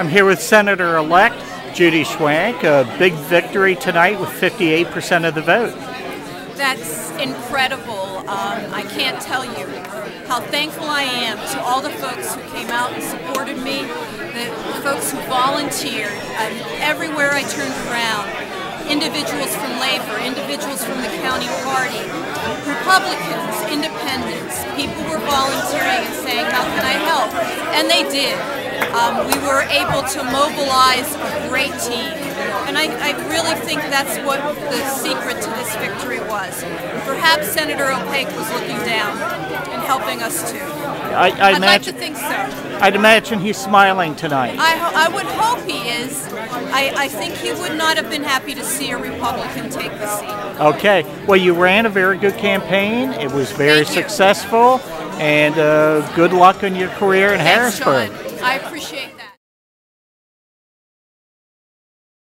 I'm here with Senator elect Judy Schwank. A big victory tonight with 58% of the vote. That's incredible. Um, I can't tell you how thankful I am to all the folks who came out and supported me, the folks who volunteered. Um, everywhere I turned around, individuals from labor, individuals from the county party, Republicans, independents, people were volunteering and saying, how can I help? And they did. Um, we were able to mobilize a great team. And I, I, really think that's what the secret to this victory was. Perhaps Senator O'Pake was looking down and helping us too. I, I would imagine, like to think so. I'd imagine he's smiling tonight. I, I would hope he is. I, I think he would not have been happy to see a Republican take the seat. Okay. Well, you ran a very good campaign. It was very Thank you. successful. And uh, good luck in your career in Thanks, Harrisburg. John. I appreciate that.